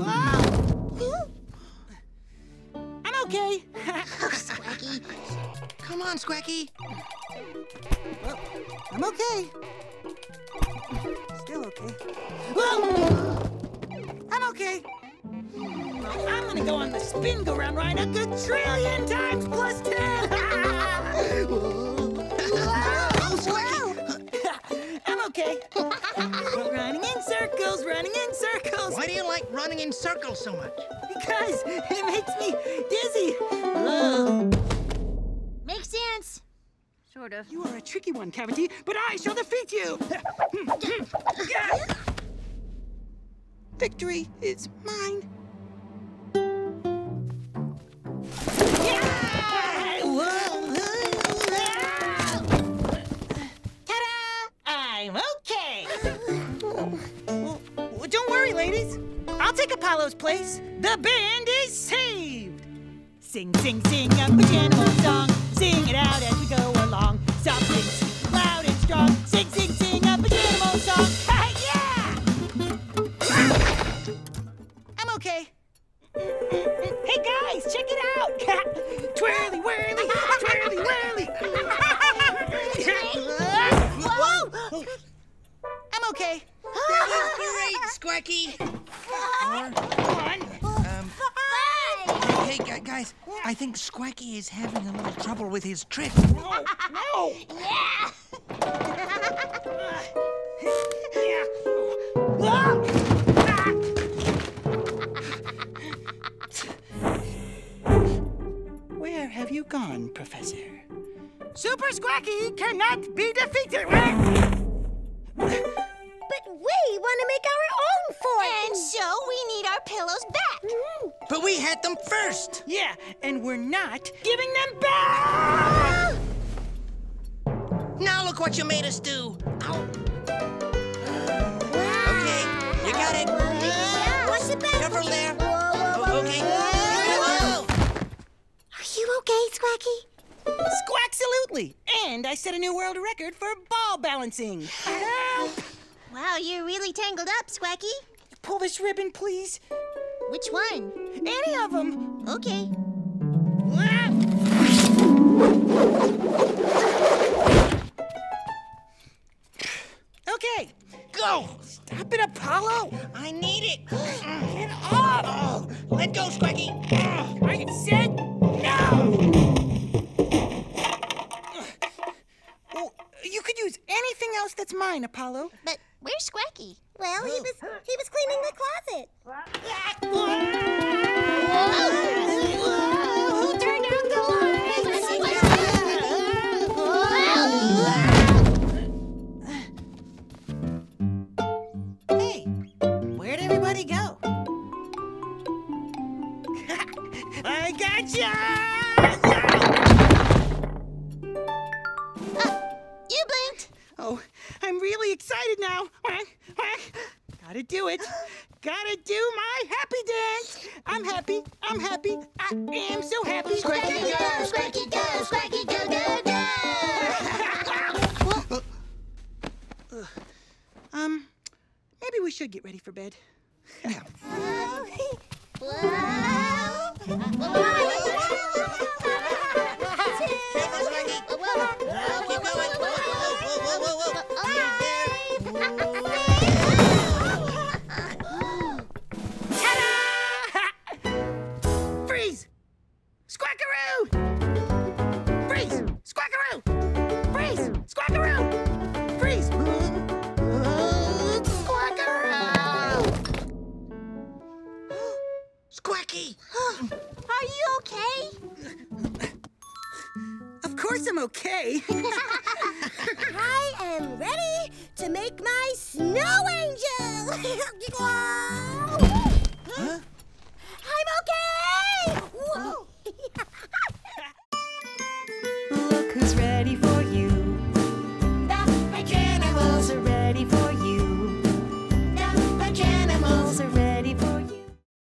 I'm okay. Squacky. Come on, Squacky. well, I'm okay. Still okay. Whoa! I'm okay. I'm gonna go on the spin go round ride a good trillion times plus ten. Oh, Squacky. I'm okay. running in circles, running in circles. Why do you like running in circles so much? Because it makes me dizzy. Whoa. Makes sense. Sort of. You are a tricky one, Cavity, but I shall defeat you. Victory is mine. I'll take Apollo's place. The band is saved. Sing, sing, sing a pajama song. Sing it out as we go along. Something sweet, loud and strong. Sing, sing, sing a pajama song. Yeah! I'm okay. Hey guys, check it out! twirly whirly, twirly whirly. Whoa! I'm okay. That was great, Squacky. One. Um, hey, guys, I think Squacky is having a little trouble with his trick. No, no. Yeah. Yeah. Whoa! Where have you gone, Professor? Super Squacky cannot be defeated. Had them first. Yeah, and we're not giving them back. Now look what you made us do. Ow. Okay, you got it. Yeah. What's it back? Careful there. Whoa, whoa, whoa. Okay. Whoa. Are you okay, Squacky? Squaxalutely! And I set a new world record for ball balancing. Help! Wow, you're really tangled up, Squacky. Pull this ribbon, please. Which one? Any of them. Okay. Okay, Go. stop it, Apollo. I need it. Get off. Oh, let go, Squacky. I said no. Well, you could use anything else that's mine, Apollo. But where's Squacky? Well, he oh. was he was cleaning the closet. I gotcha! You blinked. Oh, I'm really excited now. Gotta do it. Gotta do my happy dance. I'm happy. I'm happy. I am so happy. Squacky go, Squacky go, Squacky go, go, go. Um, maybe we should get ready for bed. Careful, Squacky. Keep going. Course I'm okay. I am ready to make my snow angel.